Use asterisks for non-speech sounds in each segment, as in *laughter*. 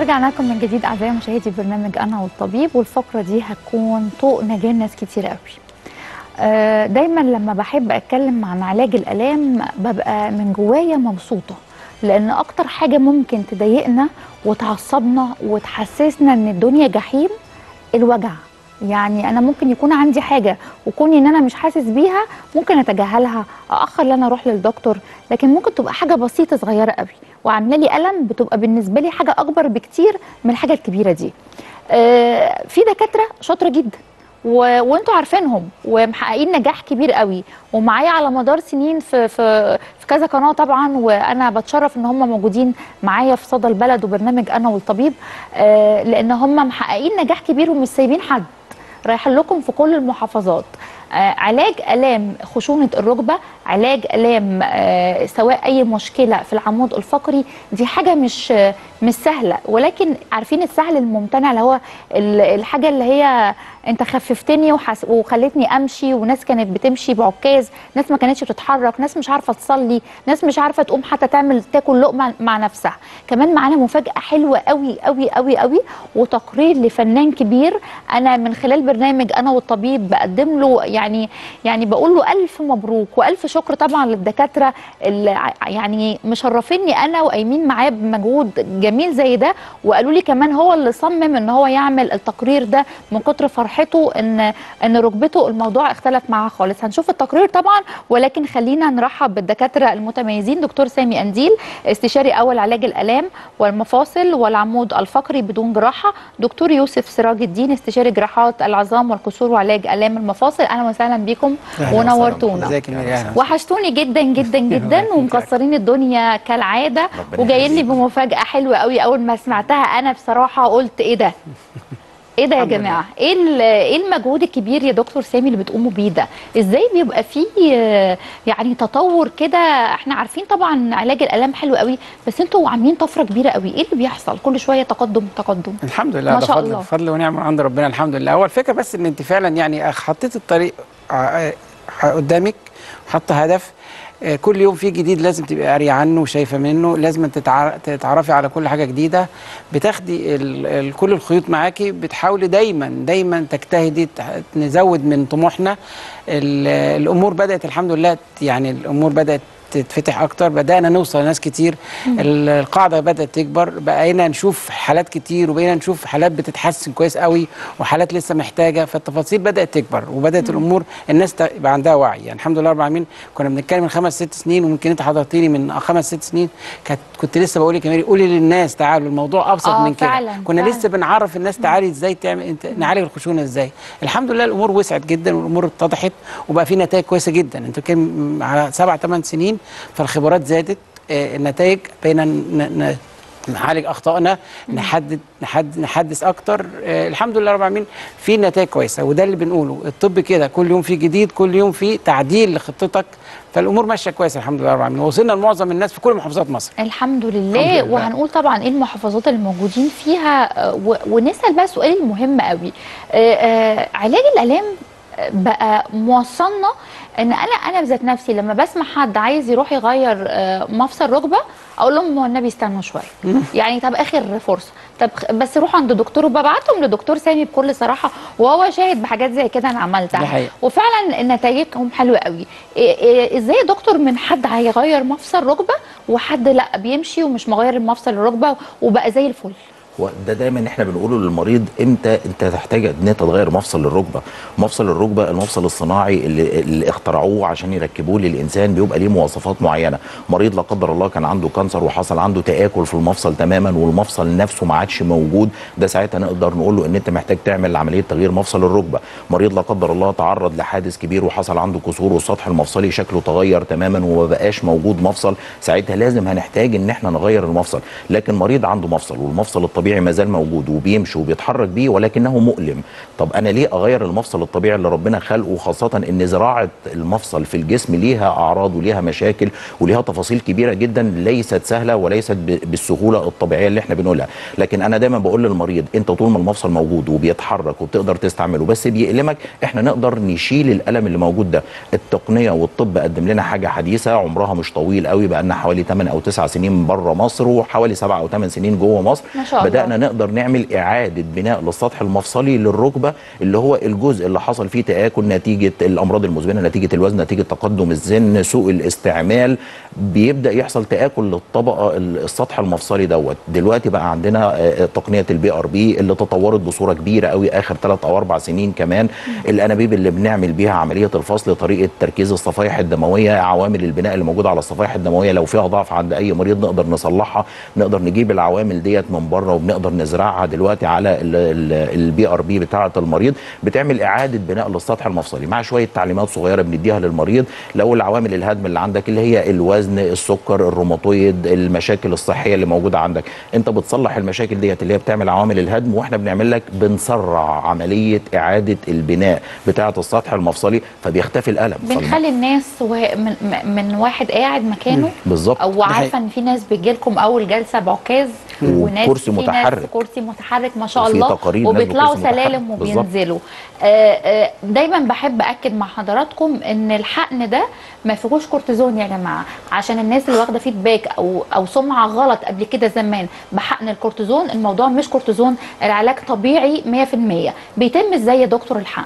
ورجعنا لكم من جديد أعزائي مشاهدي برنامج أنا والطبيب والفقرة دي هتكون طوق نجاة ناس كتير قوي. آه، دايما لما بحب أتكلم عن علاج الألام ببقى من جوايا مبسوطة لأن أكتر حاجة ممكن تضايقنا وتعصبنا وتحسسنا إن الدنيا جحيم الوجع. يعني أنا ممكن يكون عندي حاجة وكوني إن أنا مش حاسس بيها ممكن أتجاهلها اخر إن أنا أروح للدكتور لكن ممكن تبقى حاجة بسيطة صغيرة قوي. وعامله لي ألم بتبقى بالنسبة لي حاجة أكبر بكتير من الحاجة الكبيرة دي. آه، في دكاترة شاطرة جدا و... وانتوا عارفينهم ومحققين نجاح كبير قوي ومعايا على مدار سنين في في في كذا قناة طبعا وأنا بتشرف إن هم موجودين معايا في صدى البلد وبرنامج أنا والطبيب آه لأن هم محققين نجاح كبير ومش سايبين حد. رايحين لكم في كل المحافظات. آه علاج آلام خشونة الركبة علاج آلام آه سواء أي مشكلة في العمود الفقري دي حاجة مش آه مش سهلة. ولكن عارفين السهل الممتنع اللي هو ال- الحاجة اللي هي أنت خففتني وحس وخلتني أمشي وناس كانت بتمشي بعكاز ناس ما كانتش بتتحرك ناس مش عارفة تصلي ناس مش عارفة تقوم حتى تعمل تاكل لقمة مع نفسها. كمان معانا مفاجأة حلوة قوي قوي قوي قوي وتقرير لفنان كبير. أنا من خلال برنامج أنا والطبيب بقدم له يعني يعني بقول له ألف مبروك وألف شكر طبعا للدكاترة اللي يعني مشرفيني أنا وقايمين معاه بمجهود جميل زي ده وقالوا لي كمان هو اللي صمم إن هو يعمل التقرير ده من كتر فرحته إن إن ركبته الموضوع اختلف معاه خالص. هنشوف التقرير طبعا ولكن خلينا نرحب بالدكاترة المتميزين دكتور سامي أنديل استشاري أول علاج الألام والمفاصل والعمود الفقري بدون جراحة دكتور يوسف سراج الدين استشاري جراحات العظام والكسور وعلاج ألام المفاصل. أهلا وسهلا بكم ونورتونا. وحشتوني جدا جدا *laughs* جدا ومكسرين الدنيا كالعادة. وجايين لي. بمفاجأة حلوة قوي. أول ما سمعتها أنا بصراحة قلت إيه ده؟ إيه ده يا جماعة؟ إيه إيه المجهود الكبير يا دكتور سامي اللي بتقوموا بيه ده؟ إزاي بيبقى فيه آه، يعني تطور كده؟ إحنا عارفين طبعا علاج الالام حلو قوي بس أنتوا عاملين طفرة كبيرة قوي. إيه اللي بيحصل؟ كل شوية تقدم تقدم. الحمد لله. ما شاء فضل الله. فضل ونعمه عند ربنا. الحمد لله. هو الفكرة بس إن أنت فعلا يعني حطيت الطريق ع- ع- قدامك. حط هدف آه، كل يوم في جديد لازم تبقى قاريه عنه وشايفه منه لازم تتع- تتعرفي على كل حاجة جديدة. بتاخدي كل الخيوط معاكي بتحاولي دايما دايما تجتهدي نزود من طموحنا. ال- الأمور بدأت الحمد لله يعني الأمور بدأت تتفتح أكتر. بدأنا نوصل لناس كتير. ال- القاعدة بدأت تكبر. بقينا نشوف حالات كتير وبقينا نشوف حالات بتتحسن كويس قوي وحالات لسه محتاجة. فالتفاصيل بدأت تكبر وبدأت الأمور الناس يبقى عندها وعي. يعني الحمد لله رب العالمين كنا بنتكلم من خمس ست سنين وممكن انت حضرتيني من خمس ست سنين. كانت كنت لسه بقول لك يا قولي للناس تعالوا. الموضوع أبسط آه، من كده. فعلاً، كنا فعلاً. لسه بنعرف الناس تعالي إزاي تعمل انت نعالج الخشونة إزاي. الحمد لله الأمور وسعت جدا والأمور اتضحت وبقى في نتائج كويسة جدا. انت بتتكلم على سبع ثمان سنين فالخبرات زادت آه، النتائج بقينا نعالج أخطائنا نحدد نحد نحدث أكتر. آه الحمد لله رب العالمين في نتائج كويسة وده اللي بنقوله. الطب كده كل يوم في جديد كل يوم في تعديل لخطتك فالأمور ماشية كويس الحمد لله رب العالمين. وصلنا لمعظم الناس في كل محافظات مصر. الحمد لله, الحمد لله. وهنقول طبعا إيه المحافظات اللي موجودين فيها آه، و- ونسأل بقى السؤال المهم قوي. علاج الألام بقى موصلنا إن أنا أنا بذات نفسي لما بسمع حد عايز يروح يغير آه، مفصل ركبة أقول لهم هو النبي استنوا شوية. *laughs* يعني طب آخر فرصة. طب بس روحوا عند دكتور. وببعتهم لدكتور سامي بكل صراحة وهو شاهد بحاجات زي كده أنا عملتها. وفعلا نتائجهم حلوة قوي. إزاي دكتور من حد هيغير مفصل ركبة وحد لأ بيمشي ومش مغير المفصل الركبه وبقى زي الفل. هو ده دايما إحنا بنقوله للمريض إمتى أنت تحتاج إن أنت تغير مفصل الركبه مفصل الركبة المفصل الصناعي اللي, اللي اخترعوه عشان يركبوه للإنسان بيبقى ليه مواصفات معينة. مريض لا قدر الله كان عنده كانسر وحصل عنده تآكل في المفصل تماما والمفصل نفسه ما عادش موجود ده ساعتها نقدر نقول له إن أنت محتاج تعمل عملية تغيير مفصل الركبة. مريض لا قدر الله تعرض لحادث كبير وحصل عنده كسور والسطح المفصلي شكله تغير تماما وما بقاش موجود مفصل ساعتها لازم هنحتاج إن إحنا نغير المفصل. لكن مريض عنده مفصل والمفصل الطبيعي ما زال موجود وبيمشي وبيتحرك بيه ولكنه مؤلم. طب أنا ليه أغير المفصل الطبيعي اللي ربنا خلقه خاصة إن زراعة المفصل في الجسم ليها أعراض وليها مشاكل وليها تفاصيل كبيرة جدا ليست سهلة وليست بالسهولة الطبيعية اللي إحنا بنقولها. لكن أنا دايما بقول للمريض أنت طول ما المفصل موجود وبيتحرك وبتقدر تستعمله بس بيألمك إحنا نقدر نشيل الألم اللي موجود ده. التقنية والطب قدم لنا حاجة حديثة عمرها مش طويل قوي بقى لنا حوالي 8 أو 9 سنين بره مصر وحوالي 7 أو 8 سنين جوه مصر. ما شاء الله. بدانا نقدر نعمل إعادة بناء للسطح المفصلي للركبة اللي هو الجزء اللي حصل فيه تآكل نتيجة الأمراض المزمنة نتيجة الوزن نتيجة تقدم السن سوء الاستعمال. بيبدأ يحصل تآكل للطبقة السطح المفصلي دوت. دلوقتي بقى عندنا آه، تقنية ال PRP اللي تطورت بصورة كبيرة قوي آخر ثلاث أو أربع سنين كمان. الأنابيب اللي بنعمل بيها عملية الفصل طريقة تركيز الصفائح الدموية عوامل البناء اللي موجودة على الصفائح الدموية. لو فيها ضعف عند أي مريض نقدر نصلحها نقدر نجيب العوامل ديت من بره وبنقدر نزرعها دلوقتي على ال PRP بتاعة المريض بتعمل إعادة بناء للسطح المفصلي مع شوية تعليمات صغيرة بنديها للمريض. لو العوامل الهدم اللي عندك اللي هي الوزن السكر الروماتويد المشاكل الصحية اللي موجودة عندك أنت بتصلح المشاكل ديت اللي هي بتعمل عوامل الهدم وإحنا بنعمل لك بنسرع عملية إعادة البناء بتاعة السطح المفصلي فبيختفي الألم. بنخلي الناس من, من واحد قاعد مكانه بالظبط. أو عارفة إن في ناس بتجي لكم أول جلسة بعكاز وناس وكرسي في متحرك. ناس كرسي متحرك ما شاء الله وبيطلعوا. سلالم. وبينزلوا آه آه دايما بحب أكد مع حضراتكم إن الحقن ده ما فيهوش كورتيزون يا جماعة عشان الناس اللي واخدة feedback أو أو سمعة غلط قبل كده زمان بحقن الكورتيزون الموضوع مش كورتيزون العلاج طبيعي 100% بيتم إزاي يا دكتور الحقن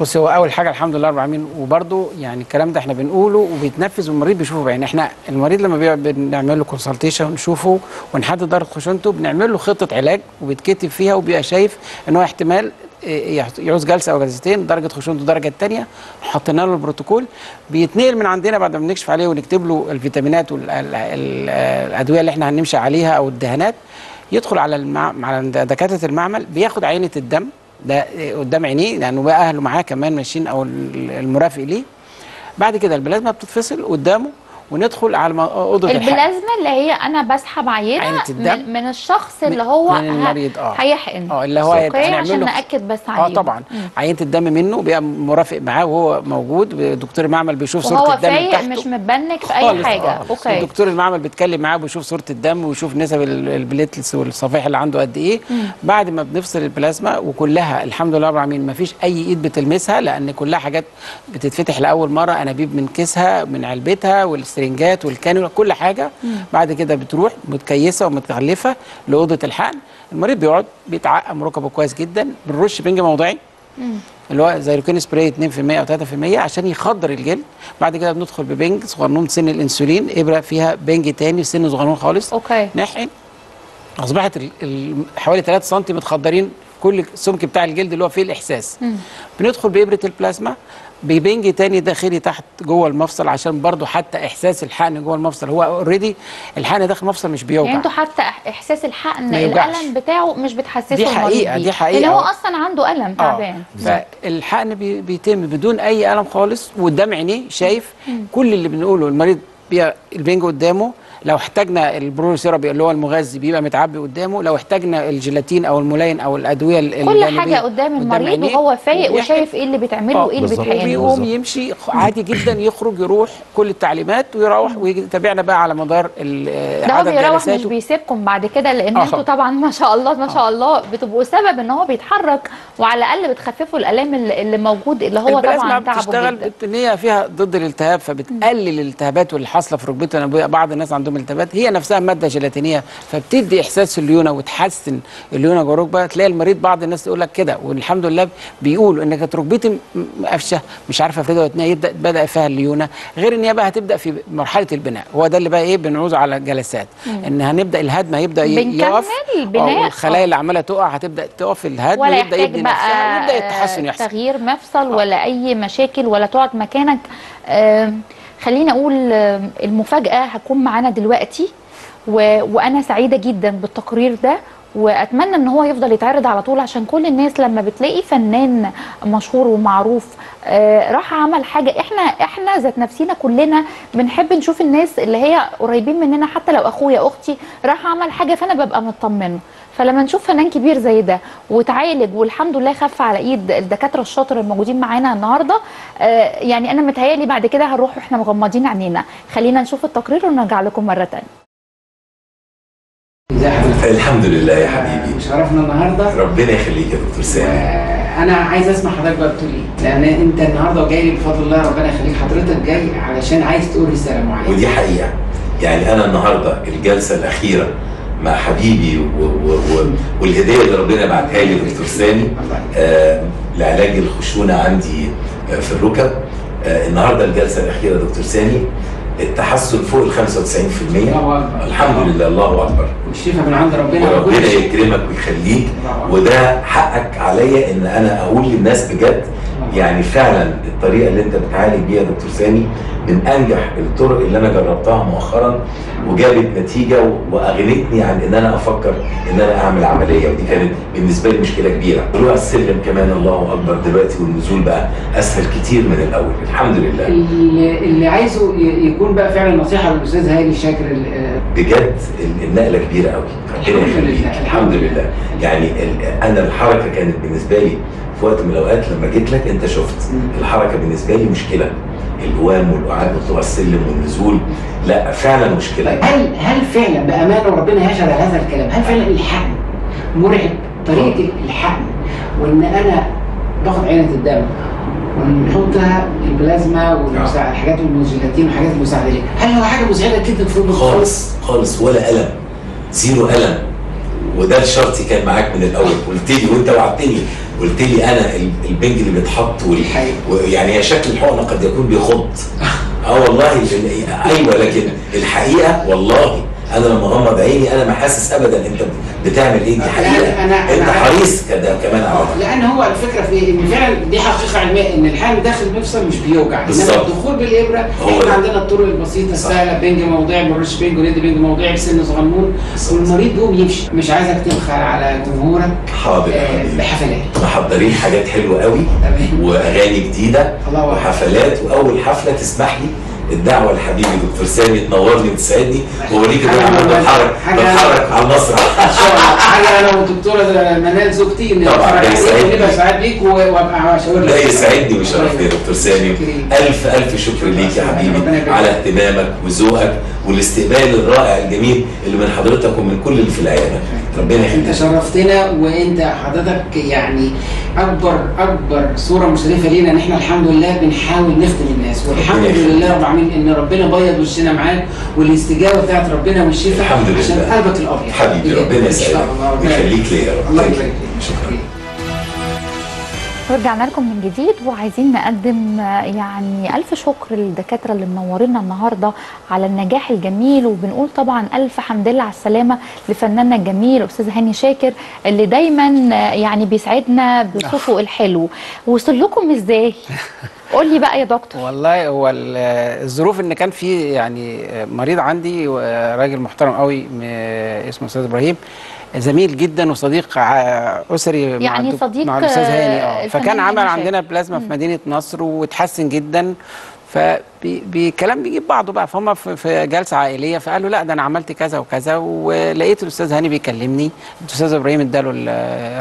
بص هو أول حاجة الحمد لله رب العالمين وبرده يعني الكلام ده إحنا بنقوله وبيتنفذ والمريض بيشوفه. بعينه إحنا المريض لما بيبقى بنعمل له consultation ونشوفه ونحدد درجة خشونته بنعمل له خطة علاج وبيتكتب فيها وبيبقى شايف إن هو احتمال يحت- يعوز جلسة أو جلستين درجة خشونته الدرجه الثانية حطينا له البروتوكول. بيتنقل من عندنا بعد ما بنكشف عليه ونكتب له الفيتامينات والادويه اللي إحنا هنمشي عليها أو الدهانات. يدخل على المع... على دكاترة المعمل بياخد عينة الدم. ده قدام عينيه لأنه بقى أهله معاه كمان ماشيين أو المرافق ليه. بعد كده البلازما بتتفصل قدامه وندخل على أوضة البلازما اللي هي أنا بسحب عينة عينة الدم. من, من الشخص اللي هو من المريض، آه. هيحقن. آه اللي هو عشان نأكد بس آه عليه طبعا. عينة الدم منه بيبقى مرافق معاه وهو موجود. دكتور المعمل بيشوف صورة وهو الدم فايق بتاعته. مش متبنج في أي حاجة. آه. okay. دكتور المعمل بيتكلم معاه وبيشوف صورة الدم ويشوف نسب ال- ال platelets والصفائح اللي عنده قد إيه. بعد ما بنفصل البلازما وكلها الحمد لله رب العالمين ما فيش أي إيد بتلمسها لأن كلها حاجات بتتفتح لأول مرة. أنابيب من كيسها من علبتها والسرنجات والكانولا كل حاجة بعد كده بتروح متكيسة ومتغلفة لأوضة الحقن. المريض بيقعد بيتعقم ركبه كويس جدا بنرش بنج موضعي. اللي هو Xylocaine spray 2% أو 3% عشان يخدر الجلد. بعد كده بندخل ببنج صغنون سن الإنسولين. إبرة فيها بنج تاني سن صغنون خالص. okay. نحقن أصبحت ال- ال- حوالي 3 سم متخدرين كل سمك بتاع الجلد اللي هو فيه الإحساس. بندخل بإبرة البلازما. ببنج تاني داخلي تحت جوه المفصل عشان برضو حتى إحساس الحقن جوه المفصل هو already الحقن داخل المفصل مش بيوجع يعني أنتوا حتى إحساس الحقن. الألم بتاعه مش بتحسسه دي بيه. دي حقيقة. لأن هو أصلا عنده ألم تعبان فالحقن بي- بيتم بدون أي ألم خالص وقدام عينيه شايف كل اللي بنقوله المريض البنج قدامه لو احتاجنا البرو سيرابي اللي هو المغذي بيبقى متعبي قدامه لو احتاجنا الجيلاتين أو الملاين أو الأدوية ال- كل حاجة قدام المريض وهو فايق. وشايف إيه اللي بتعمله آه، وإيه اللي. بتحقنه وبيقوم يمشي عادي جدا يخرج يروح كل التعليمات ويروح ويتابعنا بقى على مدار ده هو بيروح مش بيسيبكم بعد كده لأن آه. أنتوا طبعا ما شاء الله ما شاء الله بتبقوا سبب إن هو بيتحرك وعلى الأقل بتخففوا الألام اللي موجود اللي هو طبعا تعبه بتشتغل ان هي فيها ضد الالتهاب فبتقلل الالتهابات واللي حاصله في ركبته بعض الناس عندهم التهابات هي نفسها مادة جيلاتينية فبتدي إحساس الليونة وتحسن الليونة جوه الركبه تلاقي المريض بعض الناس يقول لك كده والحمد لله بيقولوا إن كانت ركبتي مقفشه مش عارفة افردها واتنيها يبدأ بدأ فيها الليونة. غير إن هي بقى هتبدأ في مرحلة البناء. هو ده اللي بقى إيه بنعوزه على الجلسات. إن هنبدأ الهدم هيبدأ يقف البناء. آه، الخلايا اللي عمالة تقع هتبدأ تقف الهدم ولا يحتاج يبني نفسها ويبدأ التحسن آه، يحصل. تغيير مفصل ولا أي مشاكل ولا تقعد مكانك. آم، خليني أقول المفاجأة هتكون معانا دلوقتي و... وأنا سعيدة جدا بالتقرير ده وأتمنى إن هو يفضل يتعرض على طول عشان كل الناس لما بتلاقي فنان مشهور ومعروف آه راح عمل حاجة. إحنا إحنا ذات نفسينا كلنا بنحب نشوف الناس اللي هي قريبين مننا حتى لو أخويا أختي راح عمل حاجة فأنا ببقى مطمنة. فلما نشوف فنان كبير زي ده وتعالج والحمد لله خف على ايد الدكاترة الشاطر الموجودين معانا النهارده آه يعني أنا متهيألي بعد كده هنروح وإحنا مغمضين عينينا. خلينا نشوف التقرير ونرجع لكم مرة حضرتك الحمد لله يا حبيبي. شرفنا النهارده. ربنا يخليك يا دكتور سامي. آه، أنا عايز أسمع حضرتك بقى بتقول إيه؟ لأن أنت النهارده جاي بفضل الله ربنا يخليك. حضرتك جاي علشان عايز تقول رسالة معينة. ودي حقيقة. يعني أنا النهارده الجلسة الأخيرة مع حبيبي و و و والهديه اللي ربنا بعتها لي دكتور سامي آه لعلاج الخشونة عندي آه في الركب آه النهارده الجلسة الأخيرة دكتور سامي التحسن فوق ال 95% الله أكبر. الحمد لله الله أكبر والشفاء من عند ربنا وربنا. يكرمك ويخليك. وده حقك عليا إن أنا أقول للناس بجد يعني فعلا الطريقة اللي انت بتعالج بيها يا دكتور سامي من أنجح الطرق اللي أنا جربتها مؤخرا وجابت نتيجة وأغنتني عن إن أنا أفكر إن أنا أعمل عملية ودي كانت بالنسبة لي مشكلة كبيرة. طلوع السلم كمان الله أكبر دلوقتي والنزول بقى أسهل كتير من الأول. الحمد لله. اللي, اللي عايزه يكون بقى فعلا نصيحة للأستاذ هاني شاكر بجد ال- النقلة كبيرة قوي ربنا الحمد يخليك. لله، الحمد لله. يعني أنا الحركة كانت بالنسبة لي في وقت من الأوقات لما جيت لك أنت شفت. الحركة بالنسبة لي مشكلة. القوام والقعاد وطلوع السلم والنزول. لا فعلا مشكلة. طيب هل هل فعلا بأمانة وربنا يشهد على هذا الكلام؟ هل فعلا الحقن؟ مرعب طريقة الحقن. وإن أنا باخد عينة الدم ونحطها البلازما والمساعد الحاجات والجيلاتين والحاجات المساعدة. ليه هل هو حاجة مساعده جدا في الركبة؟ خالص خالص ولا ألم. زيرو ألم. وده شرطي كان معاك من الأول. قلت لي وأنت وعدتني. قلت لي أنا ال- البنج اللي بيتحط. ويعني هي شكل الحقنة قد يكون بيخض *laughs* آه والله ال- أيوه لكن الحقيقة والله أنا لما اغمض عيني أنا ما حاسس ابدا أنت بتعمل إيه دي حقيقة أنا- أنا- أنت. حريص كده كمان على لأن هو الفكرة في إيه؟ إن فعلا دي حقيقة علمية إن الحقن داخل المفصل مش بيوجع إنما. الدخول بالإبرة هو إحنا. عندنا الطرق البسيطة. السهلة بنج موضعي بنرش بنج وندي بنج موضعي بسن صغنون. والمريض بيقوم يمشي مش عايزك تبخل على جمهورك حاضر آه، بحفلات محضرين حاجات حلوة قوي وأغاني جديدة. وحفلات وأول حفلة تسمح لي الدعوة لحبيبي دكتور سامي تنورني وتسعدني واوريك ان أنا. بتحرك بتحرك على المسرح إن شاء الله حاجة أنا والدكتوره منال زوجتي ان طبعاً، يسعدني. بيك و- وأبقى اشاور لك لا يسعدني ويشرفني يا دكتور سامي. ألف ألف شكر ليك يا حبيبي. على اهتمامك وذوقك والاستقبال الرائع الجميل اللي من حضرتك ومن كل اللي في العيادة ربنا انت يخليك شرفتنا وانت حضرتك يعني اكبر اكبر صورة مشرفة لينا ان إحنا الحمد لله بنحاول نخدم الناس والحمد يخليك. لله رب العالمين ان ربنا بيض وشنا معاك والاستجابة بتاعت ربنا والشفاء. عشان قلبك الأبيض حبيبي. ربنا يسعدك ويخليك ليا يا رب الله. يبارك شكرا رجعنا لكم من جديد وعايزين نقدم آه، يعني ألف شكر للدكاترة اللي منورينا النهاردة على النجاح الجميل وبنقول طبعا ألف حمد لله على السلامة لفناننا الجميل أستاذ هاني شاكر اللي دايما آه، يعني بيسعدنا بصوته الحلو. وصل لكم إزاي؟ *laughs* قول لي بقى يا دكتور. والله هو ال- الظروف إن كان في يعني مريض عندي راجل محترم قوي اسمه أستاذ إبراهيم. زميل جدا وصديق أسري مع يعني الدك- صديق، مع الأستاذ هاني آه. فكان عمل. عندنا بلازما في مدينة نصر وتحسن جدا. فبكلام بيجيب بعضه بقى. فهم في- جلسة عائلية فقالوا لا ده أنا عملت كذا وكذا ولقيت الأستاذ هاني بيكلمني. الأستاذ إبراهيم اداله ال-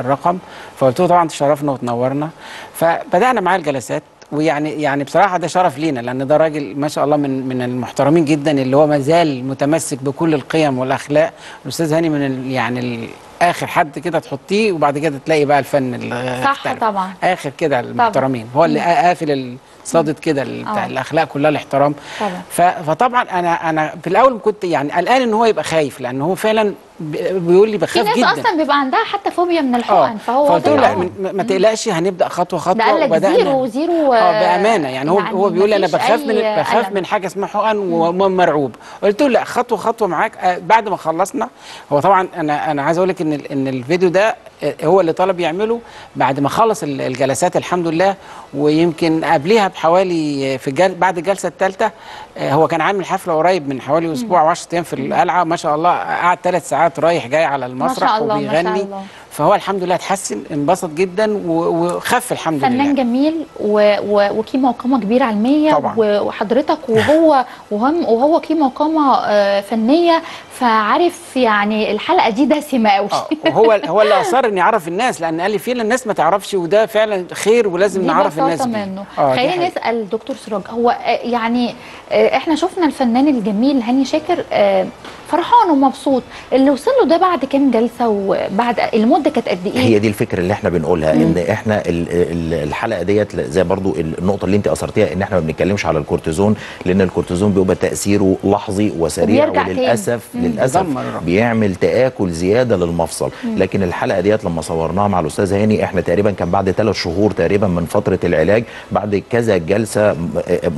الرقم. فقلت له طبعا تشرفنا وتنورنا. فبدأنا معاه الجلسات. ويعني يعني بصراحة ده شرف لينا لأن ده راجل ما شاء الله من من المحترمين جدا اللي هو ما زال متمسك بكل القيم والأخلاق الأستاذ هاني من ال يعني ال آخر حد كده تحطيه وبعد كده تلاقي بقى الفن صح. طبعا. آخر كده المحترمين هو اللي قافل الصادد كده بتاع آه. الأخلاق كلها الاحترام طبعا. فطبعا أنا أنا في الأول كنت يعني قلقان إن هو يبقى خايف لأن هو فعلا بيقول لي في بخاف ناس جدا. أصلا بيبقى عندها حتى فوبيا من الحقن فهو فقلت له لا. ما- تقلقش هنبدأ خطوة خطوة ده قال لك. زيرو زيرو آه آه، بأمانة. يعني هو هو بيقول لي أنا بخاف من بخاف. من حاجة اسمها حقن ومرعوب قلت له لا خطوة خطوة معاك. آه، بعد ما خلصنا هو طبعا أنا أنا عايز أقول لك ان إن الفيديو ده آه، هو اللي طلب يعمله بعد ما خلص ال- الجلسات الحمد لله. ويمكن قبلها بحوالي آه، في الجل بعد الجلسة الثالثه هو كان عامل حفلة قريب من حوالي أسبوع و10 أيام في القلعة. ما شاء الله قعد ثلاث ساعات رايح جاي على المسرح شاء الله، ما شاء وبيغني الله. فهو الحمد لله اتحسن انبسط جدا وخف الحمد لله فنان جميل. وقيمه وقامه كبيرة علمية طبعاً. وحضرتك وهو *laughs* وهم وهو قيمه وقامه آه، فنية فعارف يعني الحلقة دي دسمة قوي آه وهو هو اللي أصر ان يعرف الناس لأن قال لي فعلا الناس ما تعرفش وده فعلا خير ولازم نعرف الناس. منه دي خلينا. نسأل دكتور سراج هو آه، يعني آه، إحنا شفنا الفنان الجميل هاني شاكر آه، فرحان ومبسوط اللي وصل له ده بعد كام جلسة وبعد المدة المدة كانت قد إيه؟ هي دي الفكرة اللي إحنا بنقولها إن إحنا ال- ال- الحلقة ديت زي برضو النقطة اللي أنت أثرتيها إن إحنا ما بنتكلمش على الكورتيزون لأن الكورتيزون بيبقى تأثيره لحظي وسريع وبيرجع تاني. وللأسف للأسف. بيعمل تآكل زيادة للمفصل. لكن الحلقة ديت لما صورناها مع الأستاذ هاني إحنا تقريبا كان بعد ثلاث شهور تقريبا من فترة العلاج بعد كذا جلسة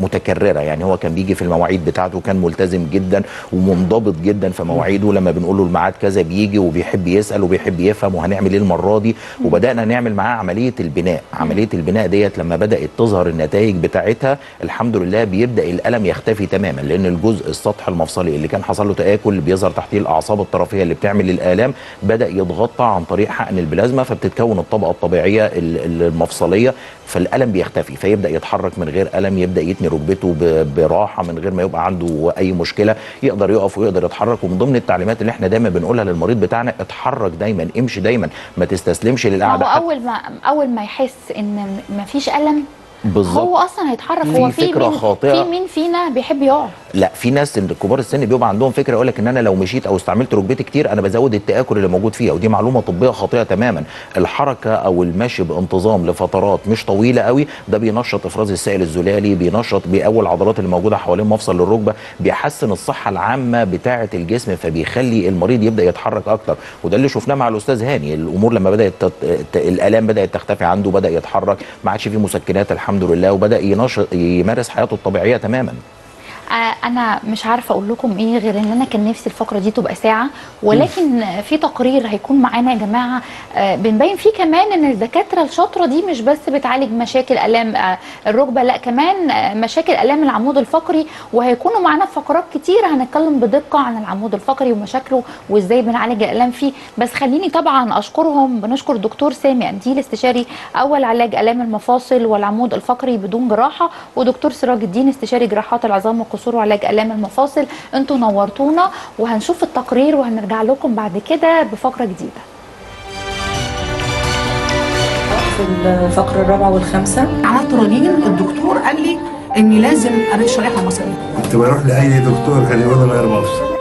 متكررة. يعني هو كان بيجي في المواعيد بتاعته كان ملتزم جدا ومنضبط جدا في مواعيده. لما بنقول له الميعاد كذا بيجي وبيحب يسأل وبيحب يفهم وهنعمل إيه المرة دي؟ وبدأنا نعمل معاه عملية البناء. عملية البناء ديت لما بدأت تظهر النتائج بتاعتها الحمد لله بيبدأ الألم يختفي تماما لأن الجزء السطح المفصلي اللي كان حصل له تآكل بيظهر تحتيه الأعصاب الطرفية اللي بتعمل الآلام بدأ يتغطى عن طريق حقن البلازما فبتتكون الطبقة الطبيعية ال- ال- المفصلية. فالألم بيختفي فيبدأ يتحرك من غير ألم يبدأ يتني ركبته براحة من غير ما يبقى عنده أي مشكلة يقدر يقف ويقدر يتحرك. ومن ضمن التعليمات اللي إحنا دايما بنقولها للمريض بتاعنا اتحرك دايما امشي دايما ما تستسلمش هو للقعده حتى- أول ما أول ما يحس إن ما فيش ألم بالظبط. هو أصلا هيتحرك. هو في فكرة مين خاطئة. في مين فينا بيحب يقعد؟ لا في ناس كبار السن بيبقى عندهم فكرة يقول لك إن أنا لو مشيت أو استعملت ركبتي كتير أنا بزود التآكل اللي موجود فيها ودي معلومة طبية خاطئة تماما. الحركة أو المشي بانتظام لفترات مش طويلة قوي ده بينشط إفراز السائل الزلالي بينشط بيقوي العضلات اللي موجوده حوالين مفصل الركبة بيحسن الصحة العامة بتاعة الجسم فبيخلي المريض يبدأ يتحرك أكتر. وده اللي شفناه مع الأستاذ هاني الأمور لما بدأت تت... الألام بدأت تختفي عنده بدأ يتحرك ما عادش فيه مسكنات الحمد لله وبدأ ينشط يمارس حياته الطبيعية تماما. أنا مش عارفة أقول لكم إيه غير إن أنا كان نفسي الفقرة دي تبقى ساعة ولكن آه، في تقرير هيكون معانا يا جماعة آه، بنبين فيه كمان إن الدكاترة الشاطرة دي مش بس بتعالج مشاكل آلام آه، الركبة لأ كمان آه، مشاكل آلام العمود الفقري وهيكونوا معانا في فقرات كتير هنتكلم بدقة عن العمود الفقري ومشاكله وإزاي بنعالج الآلام فيه. بس خليني طبعا أشكرهم بنشكر دكتور سامي انديل استشاري أول علاج آلام المفاصل والعمود الفقري بدون جراحة ودكتور سراج الدين استشاري جراحات العظام والقصور وعلاج آلام المفاصل. أنتوا نورتونا وهنشوف التقرير وهنرجع لكم بعد كده بفقرة جديدة. في الفقرة الرابعة والخامسة عملت رنين الدكتور قال لي إني لازم ابيت شريحة مصرية. كنت بروح لأي دكتور كان يقول لي غير مفصل